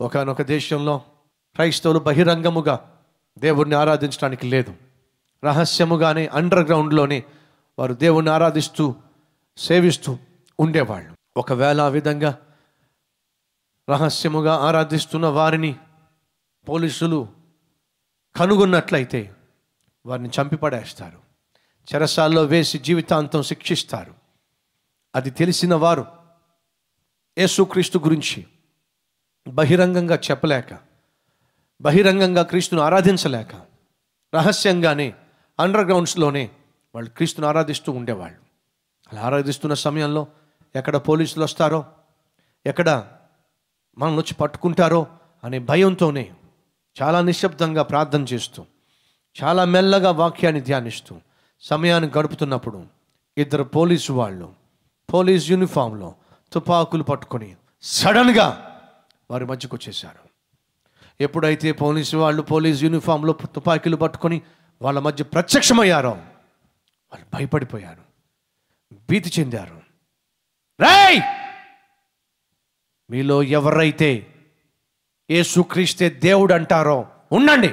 ఒకనొక దేశంలో క్రైస్తవులు బహిరంగముగా దేవుణ్ణి ఆరాధించడానికి లేదు. రహస్యముగానే అండర్ గ్రౌండ్లోనే వారు దేవుణ్ణి ఆరాధిస్తూ సేవిస్తూ ఉండేవాళ్ళు. ఒకవేళ ఆ విధంగా రహస్యముగా ఆరాధిస్తున్న వారిని పోలీసులు కనుగొన్నట్లయితే వారిని చంపిపడేస్తారు. చెరసాల్లో వేసి జీవితాంతం శిక్షిస్తారు. అది తెలిసిన వారు యేసుక్రీస్తు గురించి బహిరంగంగా చెప్పలేక బహిరంగంగా క్రీస్తును ఆరాధించలేక రహస్యంగానే అండర్ గ్రౌండ్స్లోనే వాళ్ళు క్రీస్తును ఆరాధిస్తూ ఉండేవాళ్ళు. అలా ఆరాధిస్తున్న సమయంలో ఎక్కడ పోలీసులు వస్తారో ఎక్కడ మనల్ని వచ్చి పట్టుకుంటారో అనే భయంతోనే చాలా నిశ్శబ్దంగా ప్రార్థన చేస్తూ చాలా మెల్లగా వాక్యాన్ని ధ్యానిస్తూ సమయాన్ని గడుపుతున్నప్పుడు ఇద్దరు పోలీసు వాళ్ళు పోలీస్ యూనిఫామ్లో తుపాకులు పట్టుకొని సడన్గా వారి మధ్యకు వచ్చేసారు ఎప్పుడైతే పోలీసు వాళ్ళు పోలీస్ యూనిఫామ్లో తుపాకీలు పట్టుకొని వాళ్ళ మధ్య ప్రత్యక్షమయ్యారో వాళ్ళు భయపడిపోయారు. భీతి చెందారు. రై మీలో ఎవరైతే ఏసుక్రీస్తే దేవుడు అంటారో ఉండండి.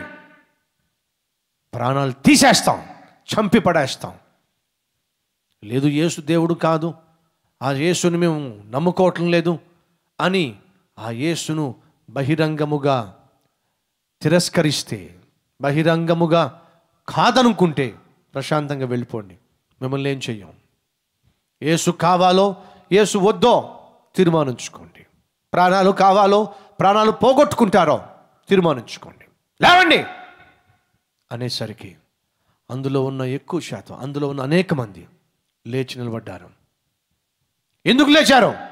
ప్రాణాలు తీసేస్తాం చంపి పడేస్తాం లేదు యేసు దేవుడు కాదు. ఆ యేసుని మేము నమ్ముకోవటం లేదు అని ఆ యేసును బహిరంగముగా తిరస్కరిస్తే బహిరంగముగా కాదనుకుంటే ప్రశాంతంగా వెళ్ళిపోండి. మిమ్మల్ని ఏం చెయ్యం? ఏసు కావాలో ఏసు వద్దో తీర్మానించుకోండి. ప్రాణాలు కావాలో ప్రాణాలు పోగొట్టుకుంటారో తీర్మానించుకోండి. లేవండి! అనేసరికి అందులో ఉన్న ఎక్కువ శాతం అందులో ఉన్న అనేక మంది లేచి నిలబడ్డారు. ఎందుకు లేచారు?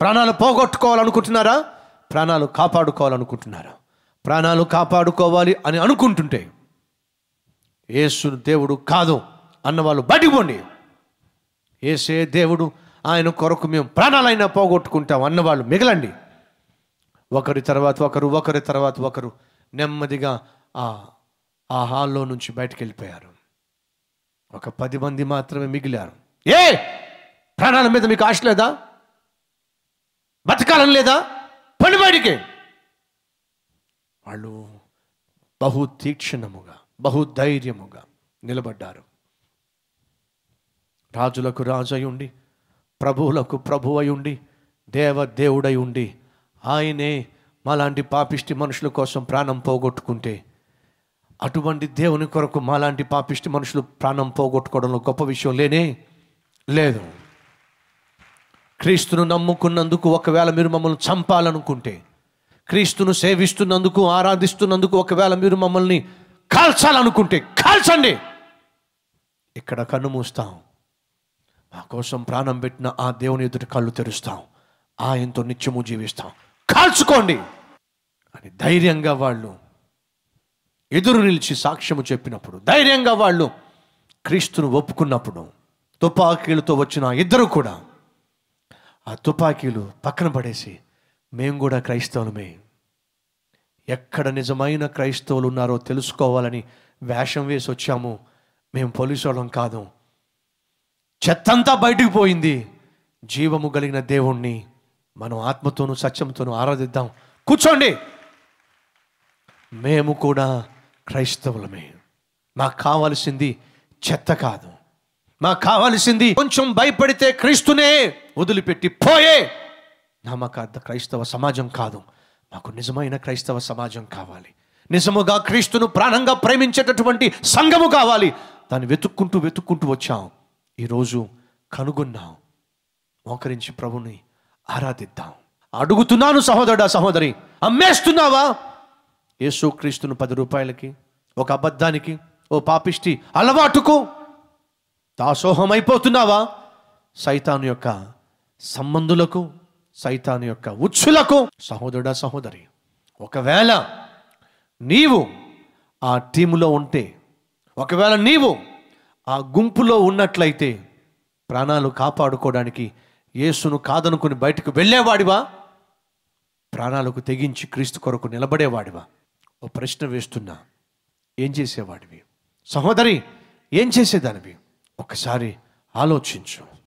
ప్రాణాలు పోగొట్టుకోవాలనుకుంటున్నారా? ప్రాణాలు కాపాడుకోవాలనుకుంటున్నారా? ప్రాణాలు కాపాడుకోవాలి అని అనుకుంటుంటే యేసు దేవుడు కాదు అన్నవాళ్ళు బయటిపోండి ఏసే దేవుడు ఆయన కొరకు మేము ప్రాణాలైనా పోగొట్టుకుంటాం అన్నవాళ్ళు మిగలండి. ఒకరి తర్వాత ఒకరు ఒకరి తర్వాత ఒకరు నెమ్మదిగా ఆ ఆ హాల్లో నుంచి బయటికి వెళ్ళిపోయారు. ఒక పది మంది మాత్రమే మిగిలారు. ఏ! ప్రాణాల మీద మీకు ఆశ లేదా? బతకాలని లేదా? పని బయటికి. వాళ్ళు బహు తీక్షణముగా బహు ధైర్యముగా నిలబడ్డారు. రాజులకు రాజై ఉండి ప్రభువులకు ప్రభువై ఉండి దేవ దేవుడై ఉండి ఆయనే మాలాంటి పాపిష్టి మనుషుల కోసం ప్రాణం పోగొట్టుకుంటే అటువంటి దేవుని కొరకు మాలాంటి పాపిష్టి మనుషులు ప్రాణం పోగొట్టుకోవడంలో గొప్ప విషయం లేనే లేదు. క్రీస్తును నమ్ముకున్నందుకు ఒకవేళ మీరు మమ్మల్ని చంపాలనుకుంటే క్రీస్తును సేవిస్తున్నందుకు ఆరాధిస్తున్నందుకు ఒకవేళ మీరు మమ్మల్ని కాల్చాలనుకుంటే కాల్చండి! ఇక్కడ కన్ను మూస్తాం. మా కోసం ప్రాణం పెట్టిన ఆ దేవుని ఎదుటి కళ్ళు తెరుస్తాం. ఆయనతో నిత్యము జీవిస్తాం. కాల్చుకోండి! అని ధైర్యంగా వాళ్ళు ఎదురు నిలిచి సాక్ష్యము చెప్పినప్పుడు ధైర్యంగా వాళ్ళు క్రీస్తును ఒప్పుకున్నప్పుడు తుపాకీలతో వచ్చిన ఇద్దరు కూడా ఆ తుపాకీలు పక్కన పడేసి మేము కూడా క్రైస్తవులమే. ఎక్కడ నిజమైన క్రైస్తవులు ఉన్నారో తెలుసుకోవాలని వేషం వేసి వచ్చాము. మేము పోలీసు వాళ్ళం కాదు. చెత్తంతా బయటికి పోయింది. జీవము కలిగిన దేవుణ్ణి మనం ఆత్మతోనూ సత్యంతోనూ ఆరాధిద్దాం. కూర్చోండి. మేము కూడా క్రైస్తవులమే. మాకు కావాల్సింది చెత్త కాదు. మాకు కావాల్సింది. కొంచెం భయపడితే క్రీస్తునే వదిలిపెట్టి పోయే. నమ్మకార్థ క్రైస్తవ సమాజం కాదు. మాకు నిజమైన క్రైస్తవ సమాజం కావాలి. నిజముగా క్రీస్తును ప్రాణంగా ప్రేమించేటటువంటి సంఘము కావాలి. దాన్ని వెతుక్కుంటూ వెతుక్కుంటూ వచ్చాం. ఈరోజు కనుగొన్నాం. మోకరించి ప్రభుని ఆరాధిద్దాం. అడుగుతున్నాను సహోదరుడా సహోదరి అమ్మేస్తున్నావా? యేసు క్రీస్తును పది రూపాయలకి ఒక అబద్ధానికి ఓ పాపిష్టి అలవాటుకు దాసోహమైపోతున్నావా? సైతాను యొక్క సంబంధులకు సైతాను యొక్క ఉచ్చులకు. సహోదరుడా సహోదరి ఒకవేళ నీవు ఆ టీములో ఉంటే ఒకవేళ నీవు ఆ గుంపులో ఉన్నట్లయితే ప్రాణాలు కాపాడుకోవడానికి యేసును కాదనుకుని బయటకు వెళ్ళేవాడివా? ప్రాణాలకు తెగించి క్రీస్తు కొరకు నిలబడేవాడివా? ఓ ప్రశ్న వేస్తున్నా. ఏం చేసేవాడివి? సహోదరి ఏం చేసేదానివి? ఒకసారి ఆలోచించు.